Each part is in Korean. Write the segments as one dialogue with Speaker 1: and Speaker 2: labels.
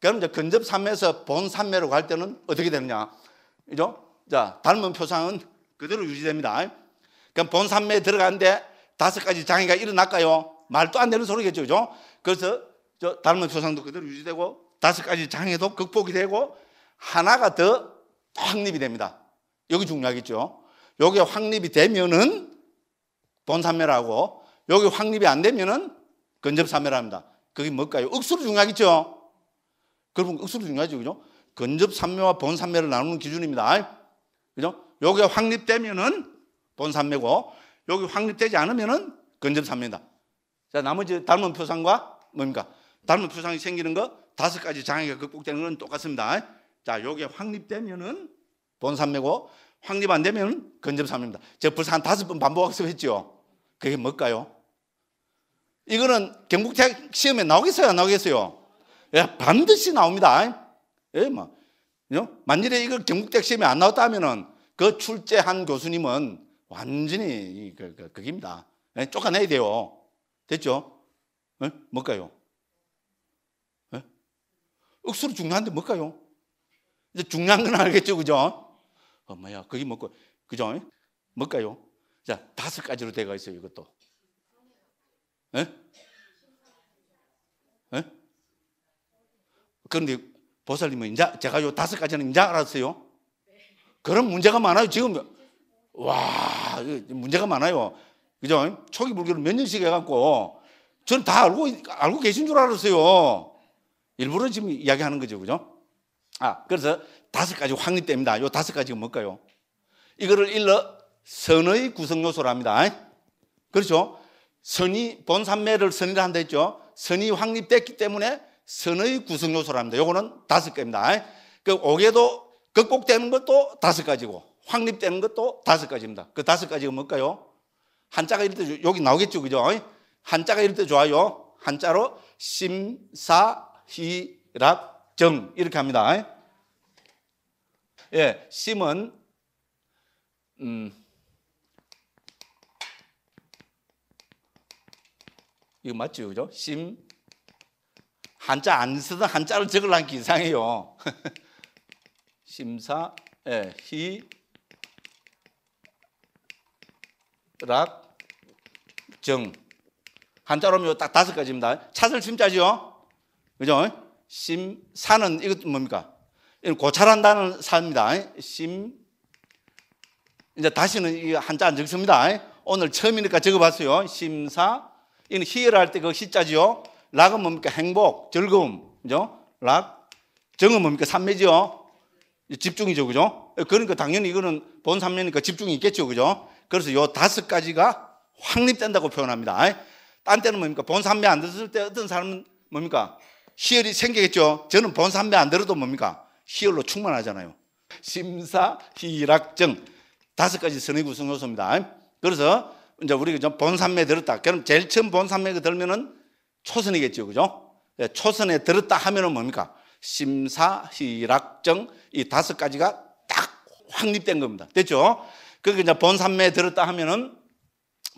Speaker 1: 그럼 이제 근접 삼매에서 본 삼매로 갈 때는 어떻게 되느냐? 그죠? 자, 닮은 표상은 그대로 유지됩니다. 그럼 본 삼매에 들어가는데 다섯 가지 장애가 일어날까요? 말도 안 되는 소리겠죠. 그죠? 그래서 저 닮은 표상도 그대로 유지되고 다섯 가지 장애도 극복이 되고 하나가 더 확립이 됩니다. 여기 중요하겠죠. 여기 확립이 되면은 본삼매라고 여기 확립이 안 되면은 근접삼매랍니다. 그게 뭘까요? 억수로 중요하겠죠. 그러분 억수로 중요하죠, 그죠? 근접 삼매와 본 삼매를 나누는 기준입니다. 그죠? 여기 확립되면은 본 삼매고 여기 확립되지 않으면은 근접 삼매다. 자, 나머지 닮은 표상과 뭡니까? 닮은 표상이 생기는 거 다섯 가지 장애가 극복되는 건 똑같습니다. 자, 요게 확립되면은 본 삼매고 확립 안 되면 근접 삼매입니다. 제가 벌써 한 다섯 번 반복 학습했죠. 그게 뭘까요? 이거는 경북대학 시험에 나오겠어요? 안 나오겠어요? 예, 반드시 나옵니다. 예, 뭐. 만일에 이걸 경북대학 시험에 안 나왔다 하면은 그 출제한 교수님은 완전히 그, 그, 그깁니다. 예, 쫓아내야 돼요. 됐죠? 예? 뭘까요? 예? 억수로 중요한데 뭘까요? 이제 중요한 건 알겠죠, 그죠? 엄마야, 그게 뭐고, 그죠? 뭘까요? 자, 다섯 가지로 되어 있어요, 이것도. 예? 예? 그런데 보살님은 이제 제가 요 다섯 가지는 이제 알았어요. 그런 문제가 많아요. 지금 와 문제가 많아요. 그죠? 초기 불교를 몇 년씩 해갖고 저는 다 알고 알고 계신 줄 알았어요. 일부러 지금 이야기하는 거죠, 그죠? 아 그래서 다섯 가지 확립 됩니다. 요 다섯 가지가 뭘까요? 이거를 일러 선의 구성 요소랍니다. 그렇죠? 선이 본산매를 선이라 한다 했죠. 선이 확립됐기 때문에 선의 구성 요소랍니다. 요거는 다섯 개입니다. 그 오개도 극복되는 것도 다섯 가지고 확립되는 것도 다섯 가지입니다. 그 다섯 가지가 뭘까요? 한자가 이럴 때 여기 나오겠죠, 그죠? 한자가 이럴 때 좋아요. 한자로 심사희락정 이렇게 합니다. 예, 심은 음, 이거 맞죠, 그죠? 심 한자 안 쓰던 한자를 적으려니까 이상해요. 심사, 예, 희, 락, 정. 한자로 딱 다섯 가지입니다. 찾을 심자죠? 그죠? 심, 사는, 이것 뭡니까? 이건 고찰한다는 사입니다. 심, 이제 다시는 이 한자 안 적습니다. 오늘 처음이니까 적어봤어요. 심사, 이는 희열 할 때 그 희자죠. 락은 뭡니까? 행복, 즐거움. 그죠? 락. 정은 뭡니까? 삼매죠. 집중이죠. 그죠? 그러니까 당연히 이거는 본 삼매니까 집중이 있겠죠. 그죠? 그래서 요 다섯 가지가 확립된다고 표현합니다. 딴 때는 뭡니까? 본 삼매 안 들었을 때 어떤 사람은 뭡니까? 희열이 생기겠죠. 저는 본 삼매 안 들어도 뭡니까? 희열로 충만하잖아요. 심사, 희락정. 다섯 가지 선의 구성 요소입니다. 그래서 이제 우리가 본삼매 들었다. 그럼 제일 처음 본삼매가 들면은 초선이겠죠. 그죠? 예, 초선에 들었다 하면은 뭡니까? 심사, 희락정 이 다섯 가지가 딱 확립된 겁니다. 됐죠? 그게 이제 본삼매에 들었다 하면은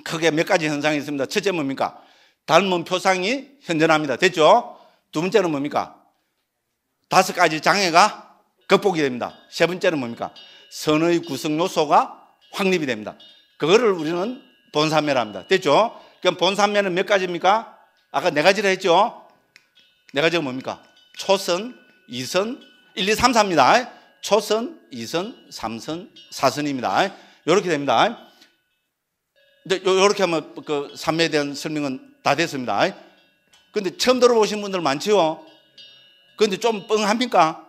Speaker 1: 크게 몇 가지 현상이 있습니다. 첫째 뭡니까? 닮은 표상이 현존합니다. 됐죠? 두 번째는 뭡니까? 다섯 가지 장애가 극복이 됩니다. 세 번째는 뭡니까? 선의 구성 요소가 확립이 됩니다. 그거를 우리는 본삼매랍니다. 됐죠? 그럼 본삼매는 몇 가지입니까? 아까 네 가지를 했죠? 네 가지가 뭡니까? 초선, 이선, 1, 2, 3, 4입니다. 초선, 이선, 삼선, 사선입니다. 이렇게 됩니다. 이렇게 하면 그 삼매에 대한 설명은 다 됐습니다. 근데 처음 들어보신 분들 많죠? 근데 좀 뻥합니까?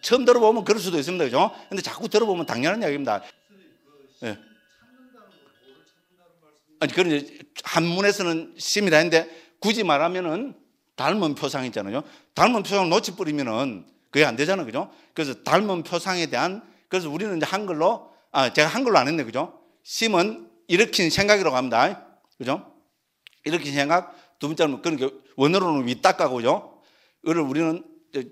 Speaker 1: 처음 들어보면 그럴 수도 있습니다. 그죠? 근데 자꾸 들어보면 당연한 이야기입니다. 네. 아니, 그런 한문에서는 심이라 했는데 굳이 말하면은 닮은 표상 있잖아요. 닮은 표상을 놓치 버리면은 그게 안 되잖아요. 그죠? 그래서 닮은 표상에 대한 그래서 우리는 이제 한글로 아, 제가 한글로 안 했네. 그죠? 심은 일으킨 생각이라고 합니다. 그죠? 일으킨 생각. 두 번째는 그러니까 원어로는 위딱가고 죠 이거를 우리는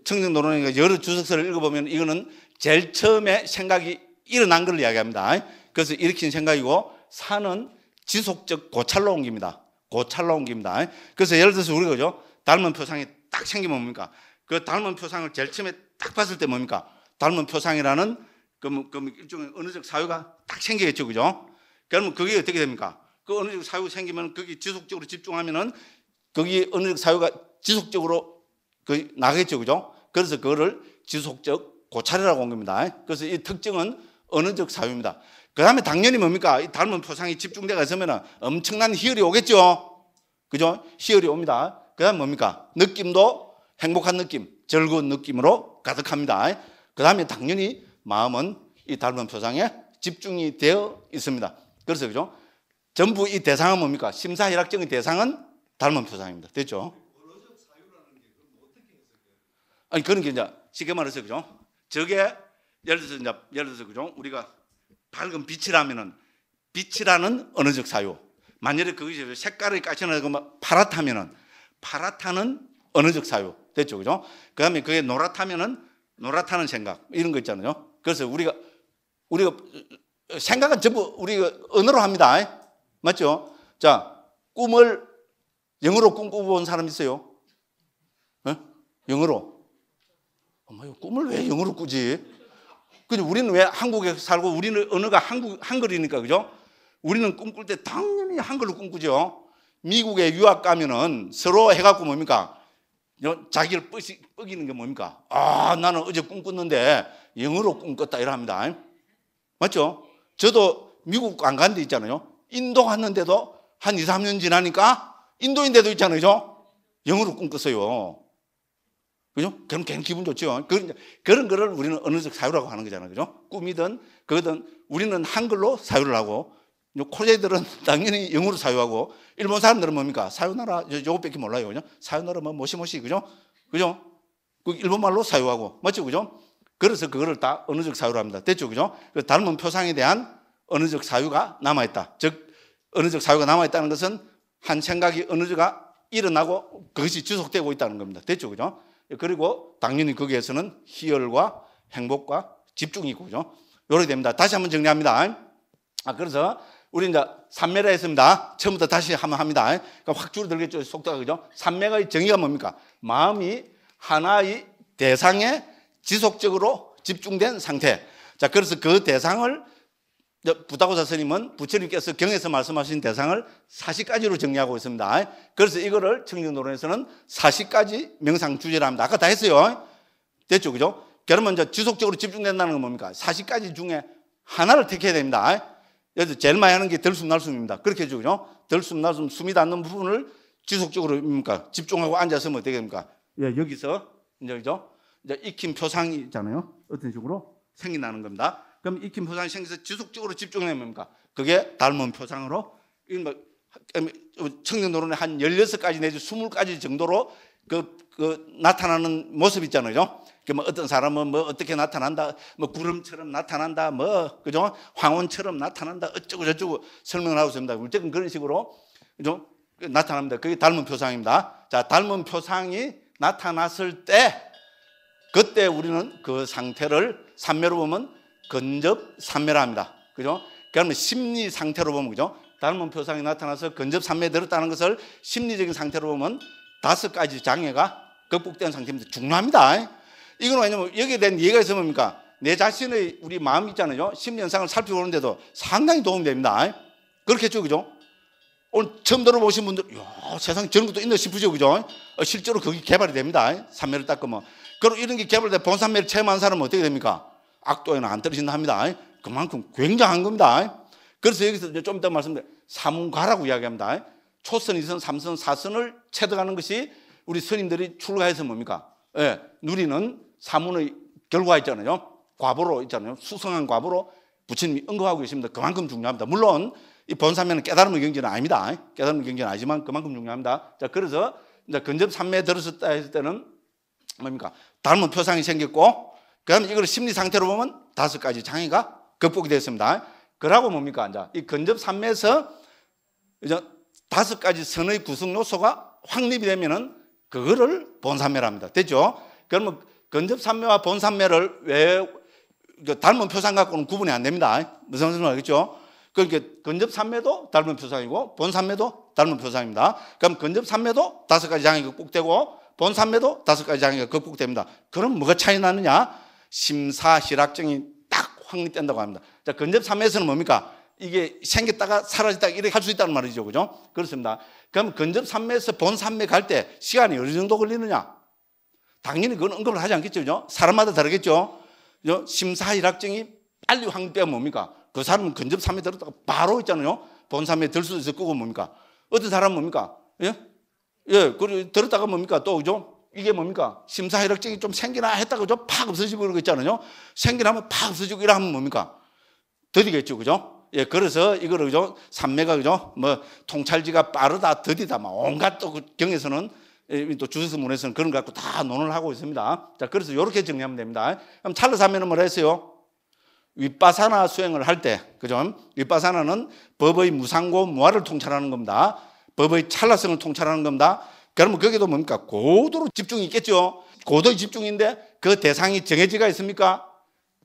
Speaker 1: 청정노론이니까 여러 주석서를 읽어보면 이거는 제일 처음에 생각이 일어난 걸 이야기합니다. 그래서 일으킨 생각이고 사는 지속적 고찰로 옮깁니다. 고찰로 옮깁니다. 그래서 예를 들어서 우리가 그죠? 닮은 표상이 딱 생기면 뭡니까? 그 닮은 표상을 제일 처음에 딱 봤을 때 뭡니까? 닮은 표상이라는 그, 그 일종의 언어적 사유가 딱 생기겠죠, 그죠? 그러면 그게 어떻게 됩니까? 그 언어적 사유가 생기면 거기 지속적으로 집중하면은 거기 언어적 사유가 지속적으로 그 나겠죠, 그죠? 그래서 그거를 지속적 고찰이라고 한 겁니다. 그래서 이 특징은 언어적 사유입니다. 그 다음에 당연히 뭡니까? 이 닮은 표상이 집중되어 있으면 엄청난 희열이 오겠죠? 그죠? 희열이 옵니다. 그 다음 뭡니까? 느낌도 행복한 느낌, 즐거운 느낌으로 가득합니다. 그 다음에 당연히 마음은 이 닮은 표상에 집중이 되어 있습니다. 그래서 그죠? 전부 이 대상은 뭡니까? 심사희락적인 대상은 닮은 표상입니다. 됐죠? 아니 그런 게 이제 쉽게 말해서 그죠? 저게 예를 들어서 이제 예를 들어서 그죠? 우리가 밝은 빛이라면은 빛이라는 언어적 사유. 만약에 그것이 색깔이 까칠하고 막 파랗다면은 파랗다는 언어적 사유. 됐죠, 그죠? 그 다음에 그게 노랗다면은 노랗다는 생각 이런 거 있잖아요. 그래서 우리가 우리가 생각은 전부 우리가 언어로 합니다. 맞죠? 자, 꿈을 영어로 꿈꿔본 사람 있어요? 어? 영어로. 엄마, 꿈을 왜 영어로 꾸지? 근데 우리는 왜 한국에 살고 우리는 언어가 한국, 한글이니까, 그죠? 우리는 꿈꿀 때 당연히 한글로 꿈꾸죠. 미국에 유학 가면은 서로 해갖고 뭡니까? 자기를 뻐시, 뻐기는 게 뭡니까? 아, 나는 어제 꿈꿨는데 영어로 꿈꿨다 이럽니다. 맞죠? 저도 미국 안 간 데 있잖아요. 인도 갔는데도 한 2, 3년 지나니까 인도인데도 있잖아요. 그죠? 영어로 꿈꿨어요. 그죠? 그럼 괜히 기분 좋죠. 그런, 그런 거를 우리는 언어적 사유라고 하는 거잖아요. 그죠? 꿈이든, 그거든, 우리는 한글로 사유를 하고, 코제들은 당연히 영어로 사유하고, 일본 사람들은 뭡니까? 사유나라, 요것밖에 몰라요. 그죠? 사유나라 뭐, 모시모시, 그죠? 그죠? 그 일본말로 사유하고, 맞죠? 그죠? 그래서 그거를 다 언어적 사유로 합니다. 됐죠? 그죠? 그 닮은 표상에 대한 언어적 사유가 남아있다. 즉, 언어적 사유가 남아있다는 것은 한 생각이 언어적가 일어나고 그것이 지속되고 있다는 겁니다. 됐죠? 그죠? 그리고 당연히 거기에서는 희열과 행복과 집중이 있고, 그죠? 요렇게 됩니다. 다시 한번 정리합니다. 아, 그래서 우리 이제 삼매라 했습니다. 처음부터 다시 한번 합니다. 그러니까 확 줄어들겠죠. 속도가, 그죠? 삼매의 정의가 뭡니까? 마음이 하나의 대상에 지속적으로 집중된 상태. 자, 그래서 그 대상을 부다고 사 스님은 부처님께서 경에서 말씀하신 대상을 40가지로 정리하고 있습니다. 그래서 이거를 청정노론에서는 40가지 명상 주제라 합니다. 아까 다 했어요. 됐죠? 그죠? 그러면 이제 지속적으로 집중된다는 건 뭡니까? 40가지 중에 하나를 택해야 됩니다. 여기서 제일 많이 하는 게 덜숨 날숨입니다. 그렇게 해죠. 그죠? 덜숨 날숨 숨이 닿는 부분을 지속적으로 뭡니까? 집중하고 앉아서면 어떻게 됩니까? 예, 여기서 이제 그죠? 이제 익힌 표상이 있잖아요. 어떤 식으로 생겨나는 겁니다. 그럼 익힌 표상이 생겨서 지속적으로 집중하면 뭡니까? 그게 닮은 표상으로 뭐 청년 노론의 한 16가지 내지 20가지 정도로 그, 그 나타나는 모습 있잖아요. 그뭐 어떤 사람은 뭐 어떻게 나타난다, 뭐 구름처럼 나타난다, 뭐 그죠? 황혼처럼 나타난다, 어쩌고 저쩌고 설명을 하고 있습니다. 어쨌든 그런 식으로 그죠? 나타납니다. 그게 닮은 표상입니다. 자, 닮은 표상이 나타났을 때 그때 우리는 그 상태를 삼매로 보면 근접 삼매랍니다. 그죠? 그러면 심리 상태로 보면 그죠? 닮은 표상이 나타나서 근접 삼매에 들었다는 것을 심리적인 상태로 보면 다섯 가지 장애가 극복된 상태입니다. 중요합니다. 이건 왜냐면 여기에 대한 이해가 있으면 뭡니까? 내 자신의 우리 마음 있잖아요. 심리 현상을 살펴보는데도 상당히 도움이 됩니다. 그렇겠죠, 그죠? 오늘 처음 들어보신 분들, 야, 세상 저런 것도 있나 싶으죠, 그죠? 어, 실제로 그게 개발이 됩니다. 삼매를 닦으면. 그럼 이런 게 개발돼 본삼매를 체험한 사람은 어떻게 됩니까? 악도에는 안 떨어진다 합니다. 그만큼 굉장한 겁니다. 그래서 여기서 좀 이따 말씀드린 삼가라고 이야기합니다. 초선, 이선, 삼선, 사선을 체득하는 것이 우리 스님들이 출가해서 뭡니까? 예, 누리는 사문의 결과 있잖아요. 과보로 있잖아요. 수성한 과보로 부처님이 언급하고 계십니다. 그만큼 중요합니다. 물론 이 본사면은 깨달음의 경지는 아닙니다. 깨달음의 경지는 아니지만 그만큼 중요합니다. 자, 그래서 이제 근접 삼매에 들었었다 했을 때는 뭡니까? 닮은 표상이 생겼고 그다음에 이걸 심리 상태로 보면 다섯 가지 장애가 극복이 됐습니다. 그러고 뭡니까? 이제 이 근접 삼매에서 이제 다섯 가지 선의 구성 요소가 확립이 되면은 그거를 본삼매랍니다. 됐죠? 그러면 근접 삼매와 본삼매를 왜 닮은 표상 갖고는 구분이 안 됩니다. 무슨 말인지 알겠죠? 그러니까 근접 삼매도 닮은 표상이고 본삼매도 닮은 표상입니다. 그럼 근접 삼매도 다섯 가지 장애 극복되고 본산매도 다섯 가지 장애가 극복됩니다. 그럼 뭐가 차이 나느냐? 심사희락증이 딱 확립된다고 합니다. 자, 근접삼매에서는 뭡니까? 이게 생겼다가 사라졌다가 이렇게 할 수 있다는 말이죠. 그죠? 그렇습니다. 그럼 근접삼매에서 본 산매 갈 때 시간이 어느 정도 걸리느냐? 당연히 그건 언급을 하지 않겠죠. 그죠? 사람마다 다르겠죠. 그죠? 심사희락증이 빨리 확립되면 뭡니까? 그 사람은 근접삼매 들었다가 바로 있잖아요. 본삼매 들 수도 있을 거고 뭡니까? 어떤 사람은 뭡니까? 예? 예, 그리고 들었다가 뭡니까? 또, 그죠? 이게 뭡니까? 심사희락증이 좀 생기나 했다가 그죠? 팍 없어지고 거 있잖아요. 생기나면 팍 없어지고 이러면 뭡니까? 더디겠죠. 그죠? 예, 그래서 이거를 그죠? 삼매가 그죠? 뭐 통찰지가 빠르다, 더디다, 막 온갖 또그 경에서는 예, 또 주석문에서는 그런 거 갖고 다 논을 하고 있습니다. 자, 그래서 이렇게 정리하면 됩니다. 그럼 찰나 삼매는 뭐라 했어요? 윗바사나 수행을 할 때, 그죠? 윗바사나는 법의 무상고 무아를 통찰하는 겁니다. 법의 찰나성을 통찰하는 겁니다. 그러면 거기도 뭡니까? 고도로 집중이 있겠죠? 고도의 집중인데 그 대상이 정해지가 있습니까?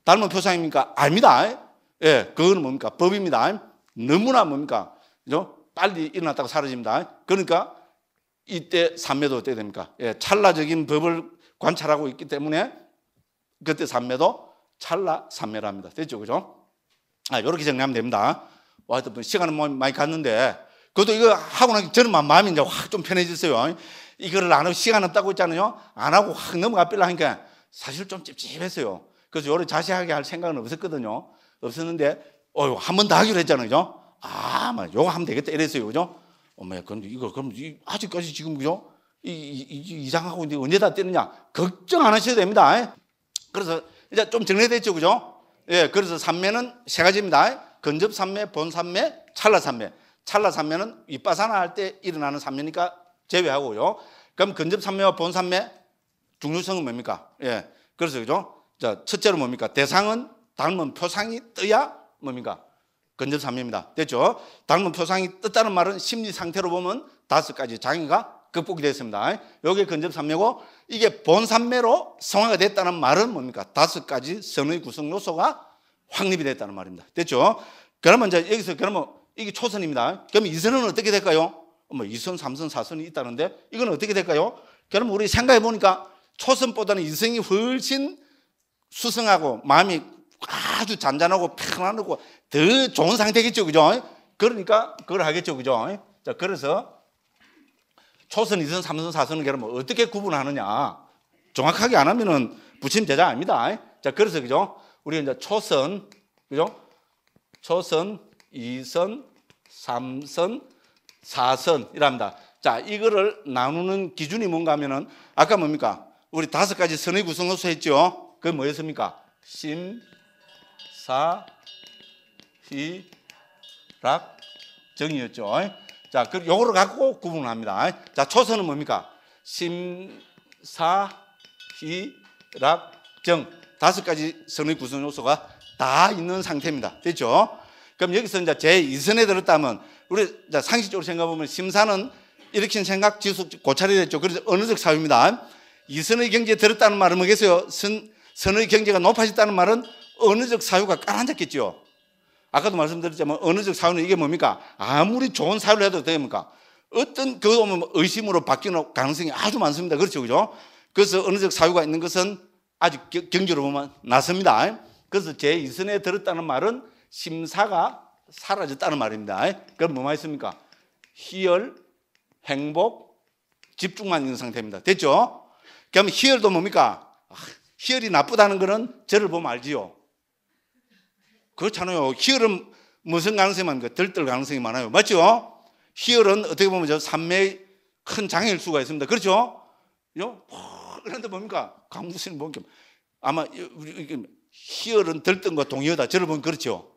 Speaker 1: 닮은 표상입니까? 아닙니다. 예, 그거는 뭡니까? 법입니다. 너무나 뭡니까? 그죠? 빨리 일어났다가 사라집니다. 그러니까 이때 삼매도 어떻게 됩니까? 예, 찰나적인 법을 관찰하고 있기 때문에 그때 삼매도 찰나 삼매랍니다. 됐죠? 그죠? 아, 이렇게 정리하면 됩니다. 와, 하여튼 시간은 뭐 많이 갔는데, 그것도 이거 하고 나기 저는 마음이 이제 확 좀 편해졌어요. 이거를 안 하고 시간 없다고 했잖아요. 안 하고 확 넘어가 삐라 하니까 사실 좀 찝찝했어요. 그래서 요를 자세하게 할 생각은 없었거든요. 없었는데, 어휴, 한 번 더 하기로 했잖아요. 그죠? 아, 막 요거 하면 되겠다. 이랬어요. 그죠? 어머야, 근데 이거, 그럼 아직까지 지금, 그죠? 이, 이, 이, 이상하고 있는데 언제 다 떼느냐? 걱정 안 하셔도 됩니다. 그래서 이제 좀 정리됐죠, 그죠? 예, 그래서 삼매는 세 가지입니다. 근접 삼매, 본 삼매, 찰나 삼매. 찰나 삼매는 윗바사나 할 때 일어나는 삼매니까 제외하고요. 그럼 근접 삼매와 본 삼매 중요성은 뭡니까? 예, 그래서 그죠? 자, 첫째로 뭡니까? 대상은 닮은 표상이 떠야 뭡니까? 근접 삼매입니다. 됐죠? 닮은 표상이 떴다는 말은 심리 상태로 보면 다섯 가지 장애가 극복이 됐습니다. 여기 근접 삼매고 이게 본 삼매로 성화가 됐다는 말은 뭡니까? 다섯 가지 선의 구성 요소가 확립이 됐다는 말입니다. 됐죠? 그러면 이제 여기서 그러면 이게 초선입니다. 그럼 이선은 어떻게 될까요? 뭐 2선, 3선, 4선이 있다는데 이건 어떻게 될까요? 그럼 우리 생각해 보니까 초선보다는 이성이 훨씬 수성하고 마음이 아주 잔잔하고 편안하고 더 좋은 상태겠죠. 그죠? 그러니까 그걸 하겠죠. 그죠? 자, 그래서 초선, 이선, 삼선, 사선은 그러면 어떻게 구분하느냐? 정확하게 안 하면은 부침 제자 아닙니다. 자, 그래서 그죠? 우리가 이제 초선, 그죠? 초선, 이선, 삼선, 사선 이랍니다. 자, 이거를 나누는 기준이 뭔가 하면은 아까 뭡니까? 우리 다섯 가지 선의 구성 요소 했죠? 그게 뭐였습니까? 심, 사, 희, 락, 정이었죠. 자, 그 요거를 갖고 구분합니다. 자, 초선은 뭡니까? 심, 사, 희, 락, 정 다섯 가지 선의 구성 요소가 다 있는 상태입니다. 됐죠? 그럼 여기서 이제 제 2선에 들었다면 우리 상식적으로 생각해 보면 심사는 일으킨 생각, 지수, 고찰이 됐죠. 그래서 어느적 사유입니다. 이선의 경제에 들었다는 말은 뭐겠어요? 선, 선의 경제가 높아졌다는 말은 어느적 사유가 깔아앉았겠죠. 아까도 말씀드렸지만 어느적 사유는 이게 뭡니까? 아무리 좋은 사유를 해도 됩니까? 어떤 그 의심으로 바뀌는 가능성이 아주 많습니다. 그렇죠, 그죠? 그래서 어느적 사유가 있는 것은 아직 경제로 보면 낮습니다. 그래서 제 이선에 들었다는 말은 심사가 사라졌다는 말입니다. 그럼 뭐만 있습니까? 희열, 행복, 집중만 있는 상태입니다. 됐죠? 그럼 희열도 뭡니까? 아, 희열이 나쁘다는 것은 저를 보면 알지요. 그렇잖아요. 희열은 무슨 가능성이 많습니까? 들뜰 가능성이 많아요. 맞죠? 희열은 어떻게 보면 저 산매의 큰 장애일 수가 있습니다. 그렇죠? 그런데 뭡니까? 강무스님 보니까 아마 희열은 들뜬과 동의어다. 저를 보면 그렇죠.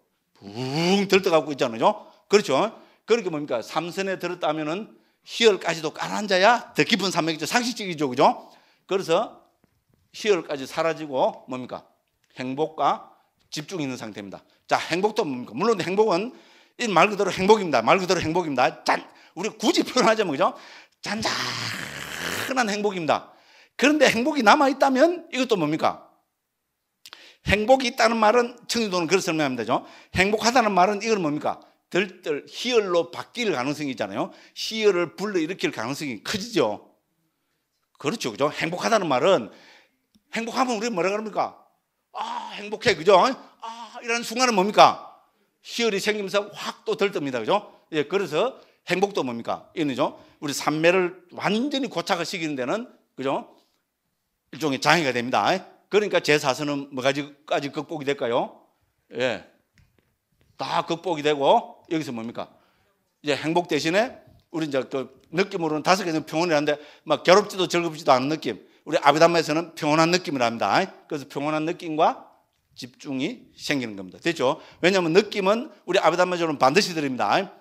Speaker 1: 붕 들떠갖고 있잖아요. 그렇죠? 그러니까 뭡니까? 삼선에 들었다면은 희열까지도 깔아앉아야 더 깊은 산맥이죠. 상식적이죠. 그죠? 그래서 희열까지 사라지고 뭡니까? 행복과 집중 있는 상태입니다. 자, 행복도 뭡니까? 물론 행복은 말 그대로 행복입니다. 말 그대로 행복입니다. 짠! 우리 굳이 표현하자면 그죠? 잔잔한 행복입니다. 그런데 행복이 남아있다면 이것도 뭡니까? 행복이 있다는 말은 청주도는 그렇게 설명하면 되죠. 행복하다는 말은 이건 뭡니까? 들들 희열로 바뀔 가능성이 있잖아요. 희열을 불러일으킬 가능성이 커지죠. 그렇죠. 그죠? 행복하다는 말은 행복하면 우리 뭐라 그럽니까? 아, 행복해. 그죠? 아, 이런 순간은 뭡니까? 희열이 생기면서 확 또 들뜹니다. 그죠? 예, 그래서 행복도 뭡니까? 이는죠. 우리 삼매를 완전히 고착을 시키는 데는 그죠? 일종의 장애가 됩니다. 그러니까 제 사선은 뭐가지까지 극복이 될까요? 예. 다 극복이 되고 여기서 뭡니까? 이제 행복 대신에 우리 이제 그 느낌으로는 다섯 개는 평온이라는데 막 괴롭지도 즐겁지도 않은 느낌. 우리 아비담마에서는 평온한 느낌을 합니다. 그래서 평온한 느낌과 집중이 생기는 겁니다. 됐죠? 왜냐하면 느낌은 우리 아비담마적으로는 반드시 드립니다.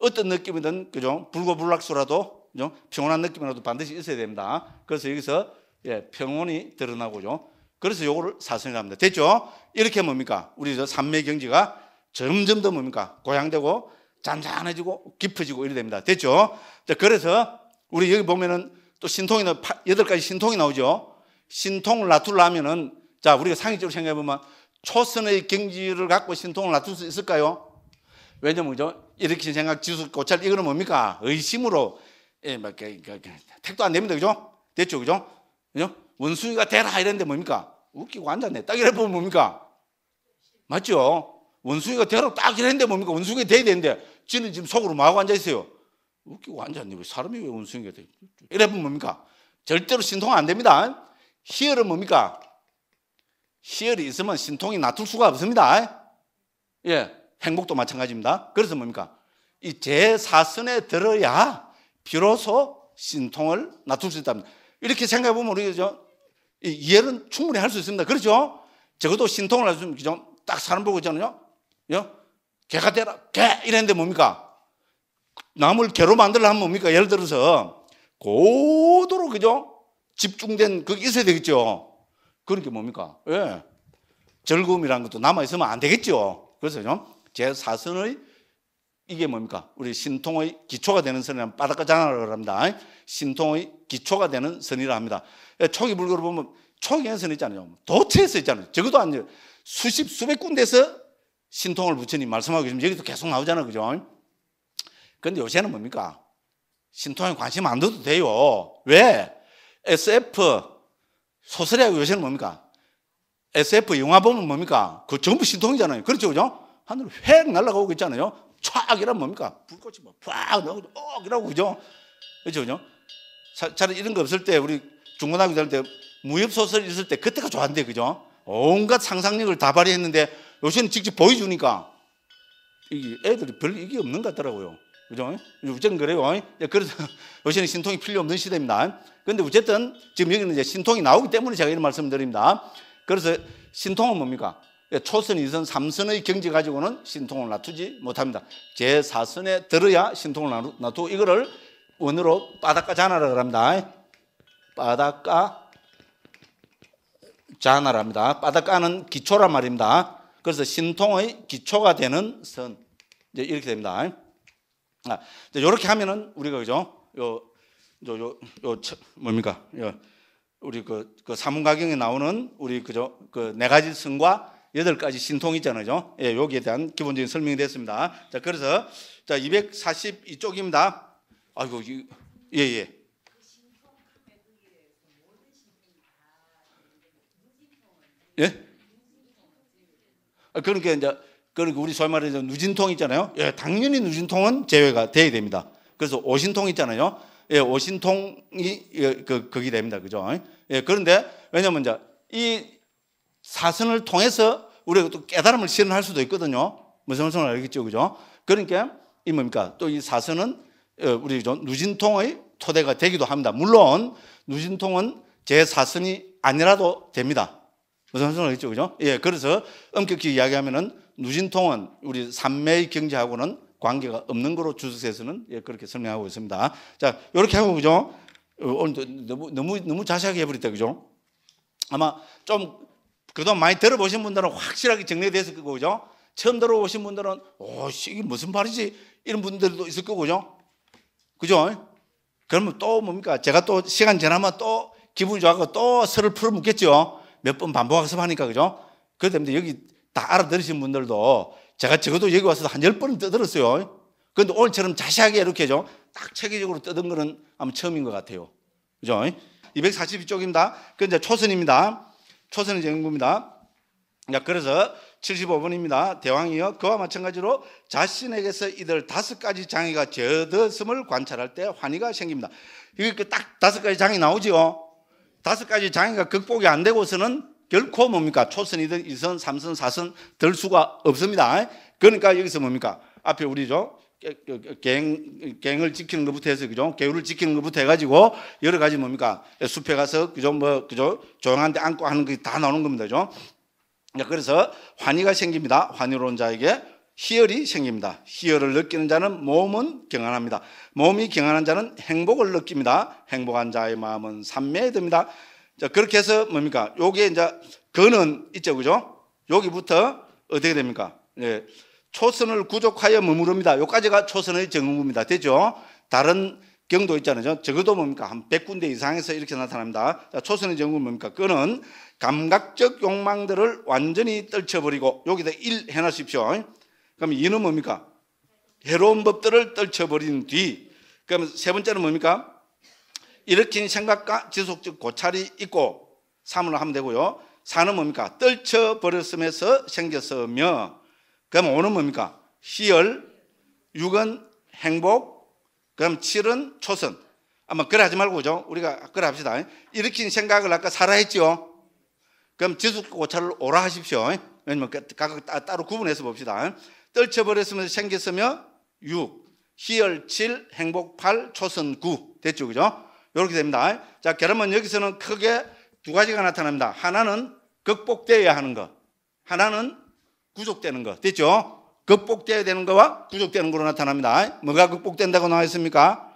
Speaker 1: 어떤 느낌이든 그죠? 불고불락수라도 그죠? 평온한 느낌이라도 반드시 있어야 됩니다. 그래서 여기서 예, 평온이 드러나고죠. 그래서 요거를 사선이라 합니다. 됐죠? 이렇게 뭡니까? 우리 저 삼매 경지가 점점 더 뭡니까? 고양되고 잔잔해지고 깊어지고 이래 됩니다. 됐죠? 자, 그래서 우리 여기 보면은 또 신통이 나 여덟 가지 신통이 나오죠. 신통을 놔둘라면은 자, 우리가 상식적으로 생각해 보면 초선의 경지를 갖고 신통을 놔둘 수 있을까요? 왜냐면 그죠? 이렇게 생각 지수 고찰 이거는 뭡니까? 의심으로 예, 막 택도 안 됩니다. 그죠? 됐죠? 그죠? 그죠? 원숭이가 되라 이랬는데 뭡니까? 웃기고 앉았네. 딱 이래 보면 뭡니까? 맞죠? 원숭이가 되라 딱 이랬는데 뭡니까? 원숭이가 돼야 되는데 지는 지금 속으로 뭐하고 앉아 있어요? 웃기고 앉았네. 왜 사람이 왜 원숭이가 돼? 이래 보면 뭡니까? 절대로 신통 안 됩니다. 희열은 뭡니까? 희열이 있으면 신통이 놔둘 수가 없습니다. 예, 행복도 마찬가지입니다. 그래서 뭡니까? 이 제4선에 들어야 비로소 신통을 놔둘 수 있답니다. 이렇게 생각해 보면 우리 저 이해는 충분히 할 수 있습니다. 그렇죠? 적어도 신통을 놔두면 그죠? 딱 사람 보고 있잖아요. 요? 개가 되라, 개 이랬는데 뭡니까? 남을 개로 만들려 하면 뭡니까? 예를 들어서 고도로 그죠? 집중된 그게 있어야 되겠죠. 그러니까 뭡니까? 예. 즐거움이라는 것도 남아있으면 안 되겠죠. 그래서 제 사선의 이게 뭡니까? 우리 신통의 기초가 되는 선이라면 바닥가장을 합니다. 신통의 기초가 되는 선이라 합니다. 예, 초기 불교를 보면 초기의 선 있잖아요. 도처에서 있잖아요. 적어도 안 수십 수백 군데서 신통을 부처님 말씀하고 계시면 여기도 계속 나오잖아요. 그죠? 근데 요새는 뭡니까? 신통에 관심 안 둬도 돼요. 왜? SF 소설이하고 요새는 뭡니까? SF 영화 보면 뭡니까? 그 전부 신통이잖아요. 그렇죠, 그죠? 하늘 획 날아가고 있잖아요. 촥 이러면 뭡니까? 불꽃이 뭐 팍 나오고, 어, 이러고, 그죠? 그죠, 그죠? 잘 이런 거 없을 때, 우리 중고등학교 다닐 때, 무협소설 있을 때, 그때가 좋았는데, 그죠? 온갖 상상력을 다 발휘했는데, 요새는 직접 보여주니까, 이게 애들이 별 이게 없는 것 같더라고요. 그죠? 어쨌든 그래요. 그래서 요새는 신통이 필요 없는 시대입니다. 근데 어쨌든 지금 여기는 이제 신통이 나오기 때문에 제가 이런 말씀을 드립니다. 그래서 신통은 뭡니까? 초선, 이선, 삼선의 경지 가지고는 신통을 놔두지 못합니다. 제4선에 들어야 신통을 놔두고 이거를 원으로 바닷가 자나라고 합니다. 바닷가 자나랍니다. 바닷가는 기초란 말입니다. 그래서 신통의 기초가 되는 선. 이제 이렇게 됩니다. 아, 이렇게 하면은 우리가 그죠? 요, 요, 요, 요 뭡니까? 요, 우리 그, 그 사문가경에 나오는 우리 그죠? 그 네 가지 성과 여덟 가지 신통이 있잖아요. 예, 여기에 대한 기본적인 설명이 됐습니다. 자, 그래서 자, 242쪽입니다. 아이고, 예, 예. 예? 아, 그러니까 이제 그러니까 우리 소위 말해서 누진통 있잖아요. 예, 당연히 누진통은 제외가 돼야 됩니다. 그래서 오신통 있잖아요. 예, 오신통이 예, 그 거기 됩니다. 그죠? 예, 그런데 왜냐면 이제 이 사선을 통해서 우리가 또 깨달음을 실현할 수도 있거든요. 무슨 말씀을 알겠죠, 그죠? 그러니까 이 뭡니까? 또 이 사선은 어, 우리 누진통의 토대가 되기도 합니다. 물론 누진통은 제 사선이 아니라도 됩니다. 무슨 말씀을 알겠죠, 그죠? 예, 그래서 엄격히 이야기하면은 누진통은 우리 삼매의 경제하고는 관계가 없는 거로 주석에서는 예, 그렇게 설명하고 있습니다. 자, 이렇게 하고 그죠? 어, 오늘 너무 너무 너무 자세하게 해버렸다 그죠? 아마 좀 그동안 많이 들어보신 분들은 확실하게 정리돼서 거고 그죠? 처음 들어오신 분들은 오, 이게 무슨 말이지? 이런 분들도 있을 거고 그죠? 그죠? 그러면 또 뭡니까? 제가 또 시간 지나면 또 기분이 좋아서 또 설을 풀어묻겠죠? 몇 번 반복 학습하니까 그죠? 그런데 여기 다 알아들으신 분들도 제가 적어도 여기 와서 한 열 번은 떠들었어요. 그런데 오늘처럼 자세하게 이렇게 죠. 딱 체계적으로 떠든 거는 아마 처음인 것 같아요. 그죠? 242쪽입니다. 그 이제 초선입니다. 초선의 정부입니다. 자, 그래서 75번입니다. 대왕이여 그와 마찬가지로 자신에게서 이들 다섯 가지 장애가 저었음을 관찰할 때 환희가 생깁니다. 이게 그딱 다섯 가지 장애 나오지요. 다섯 가지 장애가 극복이 안 되고서는 결코 뭡니까? 초선이든 이선, 삼선, 사선 될 수가 없습니다. 그러니까 여기서 뭡니까? 앞에 우리죠. 갱, 갱을 지키는 것부터 해서 그죠? 개울을 지키는 것부터 해가지고 여러 가지 뭡니까? 숲에 가서 그죠? 뭐 그죠? 조용한 데 앉고 하는 게 다 나오는 겁니다. 그죠? 자, 그래서 환희가 생깁니다. 환희로운 자에게 희열이 생깁니다. 희열을 느끼는 자는 몸은 경안합니다. 몸이 경안한 자는 행복을 느낍니다. 행복한 자의 마음은 삼매에 듭니다. 자, 그렇게 해서 뭡니까? 요게 이제 근은 있죠. 그죠? 여기부터 어떻게 됩니까? 예. 초선을 구족하여 머무릅니다. 요까지가 초선의 정음입니다. 되죠? 다른 경도 있잖아요. 적어도 뭡니까? 한 100군데 이상에서 이렇게 나타납니다. 자, 초선의 정음은 뭡니까? 그는 감각적 욕망들을 완전히 떨쳐버리고 여기다 1 해놓으십시오. 그럼 이는 뭡니까? 해로운 법들을 떨쳐버린 뒤. 그럼 세 번째는 뭡니까? 일으킨 생각과 지속적 고찰이 있고 3으로 하면 되고요. 4는 뭡니까? 떨쳐버렸음에서 생겼으며 그럼 5는 뭡니까? 희열, 6은 행복, 그럼 7은 초선. 아마 그래 하지 말고 그죠? 우리가 그래 합시다. 일으킨 생각을 아까 사라 했죠? 그럼 지속 고찰을 오라 하십시오. 왜냐면 그 각각 따- 따로 구분해서 봅시다. 떨쳐버렸으면서 생겼으며 6, 희열 7, 행복 8, 초선 9. 됐죠? 그죠? 이렇게 됩니다. 자, 그러면 여기서는 크게 두 가지가 나타납니다. 하나는 극복되어야 하는 것. 하나는 구속되는 것. 됐죠? 극복되어야 되는 것과 구속되는 것으로 나타납니다. 뭐가 극복된다고 나와 있습니까?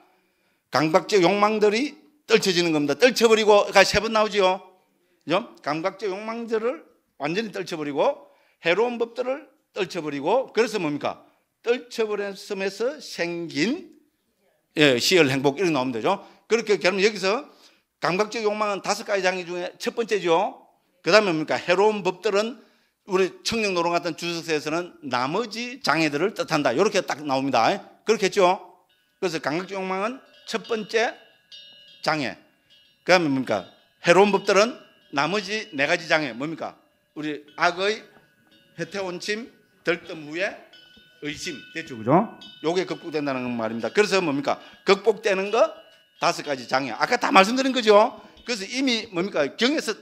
Speaker 1: 감각적 욕망들이 떨쳐지는 겁니다. 떨쳐버리고, 세번 나오지요? 그죠? 감각적 욕망들을 완전히 떨쳐버리고, 해로운 법들을 떨쳐버리고, 그래서 뭡니까? 떨쳐버렸음에서 생긴 예, 시열 행복 이렇게 나오면 되죠. 그렇게 그러면 여기서 감각적 욕망은 다섯 가지 장애 중에 첫 번째죠. 그 다음에 뭡니까? 해로운 법들은 우리 청량노동 같은 주석서에서는 나머지 장애들을 뜻한다. 이렇게 딱 나옵니다. 그렇겠죠? 그래서 감각적 욕망은 첫 번째 장애. 그 다음에 뭡니까? 해로운 법들은 나머지 네 가지 장애. 뭡니까? 우리 악의 해태원침, 덜떠무의 의심. 됐죠? 그죠? 요게 극복된다는 말입니다. 그래서 뭡니까? 극복되는 거 다섯 가지 장애. 아까 다 말씀드린 거죠? 그래서 이미 뭡니까? 경에서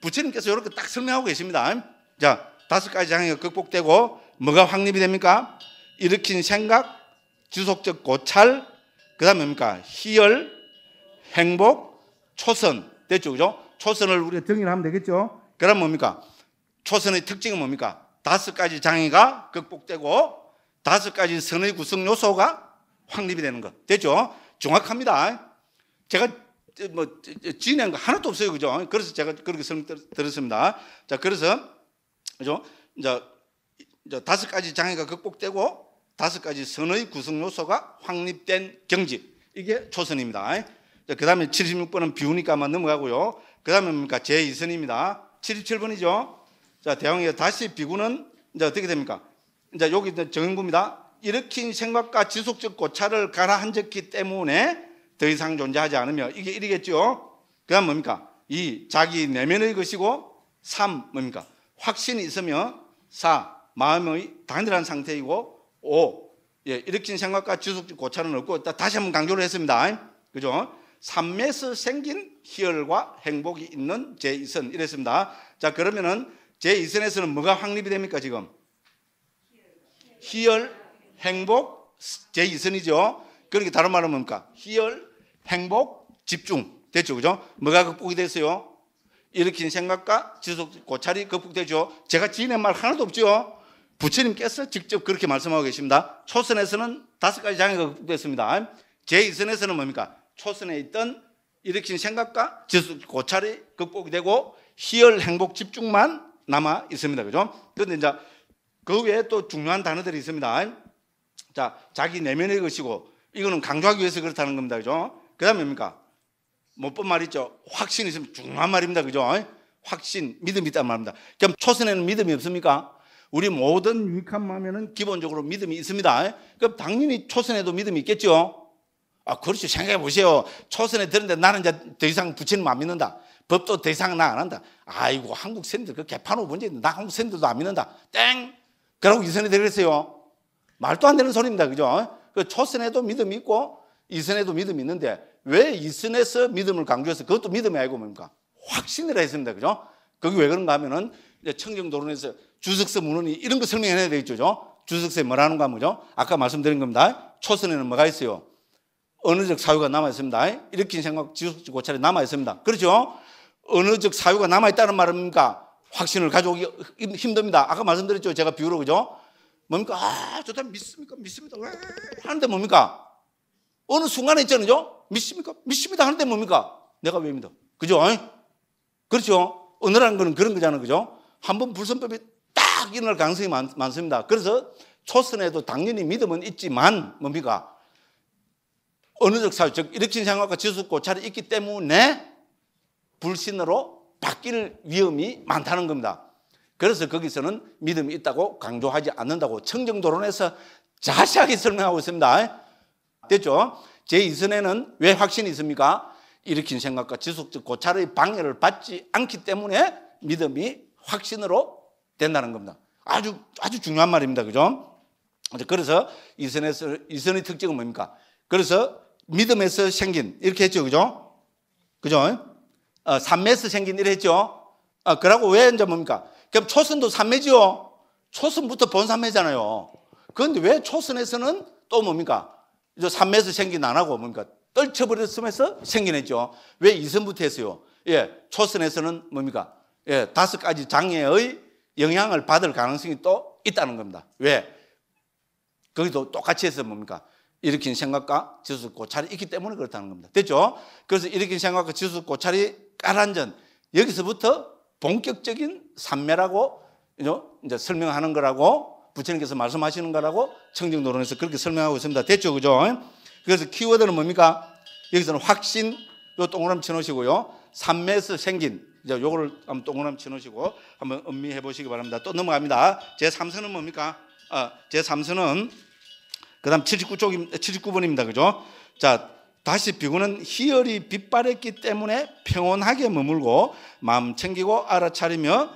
Speaker 1: 부처님께서 이렇게 딱 설명하고 계십니다. 자, 다섯 가지 장애가 극복되고 뭐가 확립이 됩니까? 일으킨 생각, 지속적 고찰, 그 다음에 뭡니까? 희열, 행복, 초선. 됐죠? 그죠? 초선을 우리가 정의하면 되겠죠? 그럼 뭡니까? 초선의 특징은 뭡니까? 다섯 가지 장애가 극복되고 다섯 가지 선의 구성 요소가 확립이 되는 것. 됐죠? 정확합니다. 제가 뭐 지내는 거 하나도 없어요. 그죠? 그래서 제가 그렇게 설명 드렸습니다. 자, 그래서 그죠? 이제, 이제 다섯 가지 장애가 극복되고 다섯 가지 선의 구성 요소가 확립된 경지. 이게 초선입니다. 자, 그다음에 76번은 비우니까만 넘어가고요. 그 다음에 뭡니까? 제2선입니다. 77번이죠. 자, 대왕의 다시 비구는 이제 어떻게 됩니까? 이제 여기 정인구입니다. 일으킨 생각과 지속적 고찰을 가라앉았기 때문에 더 이상 존재하지 않으며 이게 일이겠죠. 그 다음 뭡니까? 이 자기 내면의 것이고 삼 뭡니까? 확신이 있으며 사 마음의 단일한 상태이고 오 예, 일으킨 생각과 지속적 고찰은 없고 다- 다시 한번 강조를 했습니다. 그죠? 삼매에서 생긴 희열과 행복이 있는 제2선 이랬습니다. 자 그러면은 제2선에서는 뭐가 확립이 됩니까 지금? 희열, 행복, 제2선이죠. 그러니까 다른 말은 뭡니까? 희열, 행복, 집중. 됐죠, 그죠? 뭐가 극복이 됐어요? 일으킨 생각과 지속 고찰이 극복되죠. 제가 지낸 말 하나도 없죠. 부처님께서 직접 그렇게 말씀하고 계십니다. 초선에서는 다섯 가지 장애가 극복됐습니다. 제2선에서는 뭡니까? 초선에 있던 일으킨 생각과 지속 고찰이 극복이 되고 희열, 행복, 집중만 남아 있습니다. 그죠? 그런데 이제 그 외에 또 중요한 단어들이 있습니다. 자, 자기 내면의 것이고 이거는 강조하기 위해서 그렇다는 겁니다. 그죠? 그 다음에 뭡니까? 못본 말 있죠? 확신이 있으면 중요한 말입니다. 그죠? 확신, 믿음이 있단 말입니다. 그럼 초선에는 믿음이 없습니까? 우리 모든 유익한 마음에는 기본적으로 믿음이 있습니다. 그럼 당연히 초선에도 믿음이 있겠죠? 아, 그렇죠. 생각해 보세요. 초선에 들었는데 나는 이제 더 이상 부처님 안 믿는다. 법도 더 이상 나 안 한다. 아이고, 한국 샌들 그 개판으로 문제인데 나 한국 샌들도 안 믿는다. 땡! 그러고 이선에 들었어요. 말도 안 되는 소리입니다. 그죠? 그 초선에도 믿음이 있고 이선에도 믿음이 있는데 왜 이선에서 믿음을 강조해서 그것도 믿음이 아니고 뭡니까? 확신을 했습니다. 그죠? 거기 왜 그런가 하면은 청정도론에서 주석서 문헌이 이런 거 설명해야 되겠죠. 주석서에 뭐라는 가 뭐죠? 아까 말씀드린 겁니다. 초선에는 뭐가 있어요? 언어적 사유가 남아 있습니다. 이렇게 생각 지속 고찰이 남아 있습니다. 그렇죠? 언어적 사유가 남아 있다는 말입니까? 확신을 가져오기 힘듭니다. 아까 말씀드렸죠. 제가 비유로 그죠? 뭡니까? 아, 저 사람 믿습니까? 믿습니다. 왜? 하는데 뭡니까? 어느 순간에 있잖아요. 믿습니까? 믿습니다. 하는데 뭡니까? 내가 왜 믿어? 그죠? 그렇죠? 언어라는 거는 그런 거잖아요. 그죠? 한 번 불선법이 딱 일어날 가능성이 많, 많습니다. 그래서 초선에도 당연히 믿음은 있지만 뭡니까? 언어적 사유, 즉 일으킨 생각과 지속 고찰이 있기 때문에 불신으로 바뀔 위험이 많다는 겁니다. 그래서 거기서는 믿음이 있다고 강조하지 않는다고 청정도론에서 자세하게 설명하고 있습니다. 됐죠? 제2선에는 왜 확신이 있습니까? 일으킨 생각과 지속적 고찰의 방해를 받지 않기 때문에 믿음이 확신으로 된다는 겁니다. 아주, 아주 중요한 말입니다. 그죠? 그래서 이선에서, 이선의 특징은 뭡니까? 그래서 믿음에서 생긴, 이렇게 했죠. 그죠? 그죠? 어, 삼매에서 생긴 이래 했죠. 어, 그러고 왜 이제 뭡니까? 그럼 초선도 삼매지요. 초선부터 본삼매잖아요. 그런데 왜 초선에서는 또 뭡니까? 이제 삼매에서 생긴 안 하고 뭡니까? 떨쳐버렸으면서 생겨냈죠. 왜 이선부터 했어요? 예, 초선에서는 뭡니까? 예, 다섯 가지 장애의 영향을 받을 가능성이 또 있다는 겁니다. 왜? 거기도 똑같이 해서 뭡니까? 일으킨 생각과 지수 고찰이 있기 때문에 그렇다는 겁니다. 됐죠? 그래서 일으킨 생각과 지수 고찰이 까란전 여기서부터 본격적인 삼매라고 이제 설명하는 거라고 부처님께서 말씀하시는 거라고 청정도론에서 그렇게 설명하고 있습니다. 됐죠? 그죠? 그래서 키워드는 뭡니까? 여기서는 확신, 요 동그라미 쳐놓으시고요. 삼매에서 생긴, 이제 요거를 한번 동그라미 쳐놓으시고 한번 음미해 보시기 바랍니다. 또 넘어갑니다. 제 3선은 뭡니까? 아, 제 3선은 그 다음 79쪽입니다. 79번입니다. 그죠? 자, 다시 비구는 희열이 빛발했기 때문에 평온하게 머물고 마음 챙기고 알아차리며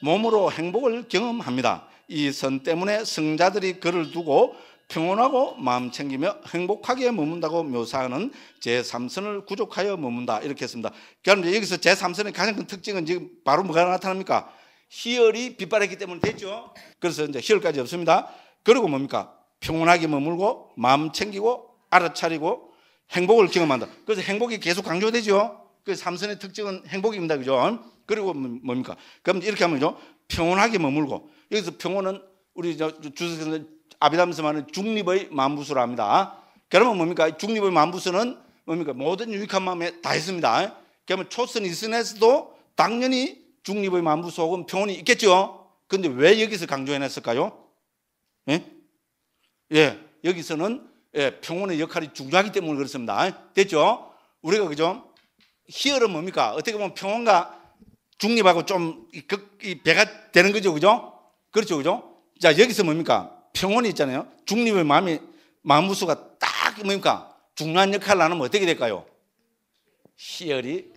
Speaker 1: 몸으로 행복을 경험합니다. 이 선 때문에 성자들이 그를 두고 평온하고 마음 챙기며 행복하게 머문다고 묘사하는 제3선을 구족하여 머문다. 이렇게 했습니다. 그럼 여기서 제3선의 가장 큰 특징은 지금 바로 뭐가 나타납니까? 희열이 빛발했기 때문에 됐죠. 그래서 이제 희열까지 없습니다. 그리고 뭡니까? 평온하게 머물고 마음 챙기고 알아차리고 행복을 경험한다. 그래서 행복이 계속 강조되죠. 그 삼선의 특징은 행복입니다. 그죠? 그리고 뭐, 뭡니까? 그럼 이렇게 하면요. 평온하게 머물고 여기서 평온은 우리 주석에서 아비담에서 말하는 중립의 만부수라 합니다. 그러면 뭡니까? 중립의 만부수는 뭡니까? 모든 유익한 마음에 다 있습니다. 그러면 초선 이선에서도 당연히 중립의 만부수 혹은 평온이 있겠죠. 근데 왜 여기서 강조해냈을까요? 예? 예, 여기서는 예, 평온의 역할이 중요하기 때문에 그렇습니다. 됐죠? 우리가 그죠? 희열은 뭡니까? 어떻게 보면 평온과 중립하고 좀 배가 되는 거죠, 그죠? 그렇죠, 그죠? 자, 여기서 뭡니까? 평온이 있잖아요. 중립의 마음이, 마음부수가 딱 뭡니까? 중요한 역할을 하면 어떻게 될까요? 희열이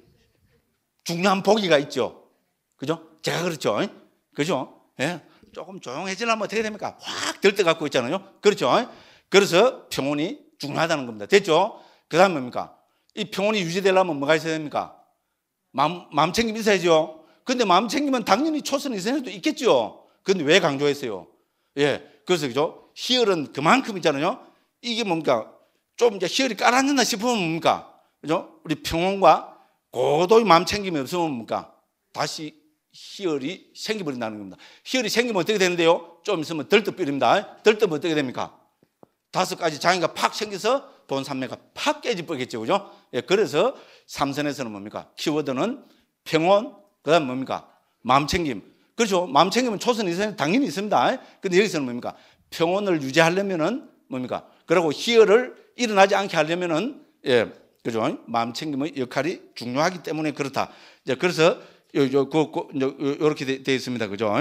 Speaker 1: 중요한 보기가 있죠. 그죠? 제가 그렇죠. 그죠? 예. 조금 조용해지려면 어떻게 됩니까? 확 들떠 갖고 있잖아요. 그렇죠? 그래서 평온이 중요하다는 겁니다. 됐죠? 그 다음 뭡니까? 이 평온이 유지되려면 뭐가 있어야 됩니까? 마음, 마음 챙김 있어야죠. 근데 마음 챙기면 당연히 초선 이선에도 있겠죠. 근데 왜 강조했어요? 예. 그래서 그죠? 희열은 그만큼 있잖아요. 이게 뭡니까? 좀 이제 희열이 깔아앉는다 싶으면 뭡니까? 그죠? 우리 평온과 고도의 마음 챙김이 없으면 뭡니까? 다시 희열이 생겨버린다는 겁니다. 희열이 생기면 어떻게 되는데요? 좀 있으면 덜떡비립니다. 덜떡면 어떻게 됩니까? 다섯 가지 장애가 팍 생겨서 본산매가 팍 깨지버리겠죠. 그죠? 예, 그래서 삼선에서는 뭡니까? 키워드는 평온, 그 다음 뭡니까? 마음 챙김. 그렇죠. 마음 챙김은 초선 이선에 당연히 있습니다. 근데 여기서는 뭡니까? 평온을 유지하려면은 뭡니까? 그리고 희열을 일어나지 않게 하려면은 예, 그죠? 마음 챙김의 역할이 중요하기 때문에 그렇다. 이제 그래서 요, 요, 그, 그, 요, 렇게 되 어 있습니다. 그죠?